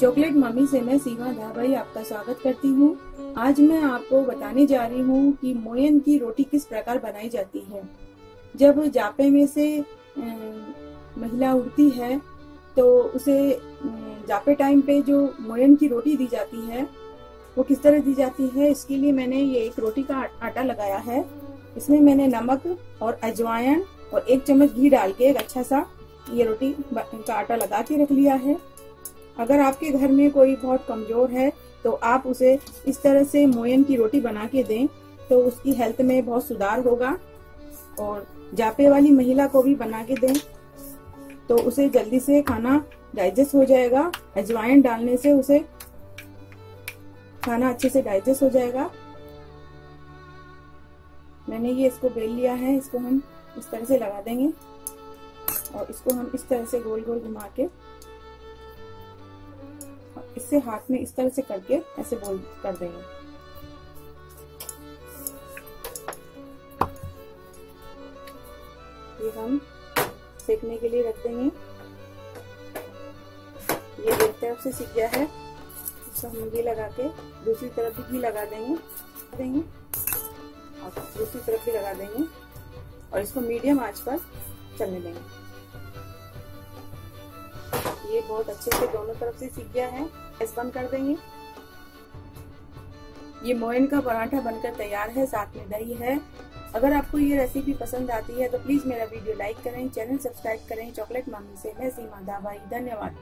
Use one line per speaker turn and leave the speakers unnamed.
Chocolate mummy से मैं सीमा धाबाई आपका स्वागत करती हूँ। आज मैं आपको बताने जा रही हूँ कि मोयन की रोटी किस प्रकार बनाई जाती है। जब जापे में से महिला उठती है तो उसे जापे टाइम पे जो मोयन की रोटी दी जाती है, वो किस तरह दी जाती है, इसके लिए मैंने ये एक रोटी का आटा लगाया है। इसमें मैंने नमक और अजवाइन और एक चम्मच घी डाल के एक अच्छा सा ये रोटी का आटा लगा के रख लिया है। अगर आपके घर में कोई बहुत कमज़ोर है तो आप उसे इस तरह से मोयन की रोटी बना के दें तो उसकी हेल्थ में बहुत सुधार होगा। और जापे वाली महिला को भी बना के दें तो उसे जल्दी से खाना डाइजेस्ट हो जाएगा। अजवाइन डालने से उसे खाना अच्छे से डाइजेस्ट हो जाएगा। मैंने ये इसको बेल लिया है, इसको हम इस तरह से लगा देंगे। और इसको हम इस तरह से गोल गोल घुमा के इससे हाथ में इस तरह से करके ऐसे बोल कर देंगे। ये हम सेकने के लिए रख देंगे। ये तरफ़ से सीख गया है। इसको हम घी लगा के दूसरी तरफ़ भी घी लगा देंगे। देंगे। और दूसरी तरफ़ भी लगा देंगे। और इसको मीडियम आँच पर चलने देंगे। ये बहुत अच्छे से दोनों तरफ़ से सीख गया है। गैस बंद कर देंगे। ये मोइन का पराठा बनकर तैयार है, साथ में दही है। अगर आपको ये रेसिपी पसंद आती है तो प्लीज़ मेरा वीडियो लाइक करें चैनल सब्सक्राइब करें चॉकलेट मामी से मैं सीमा दाबाई धन्यवाद।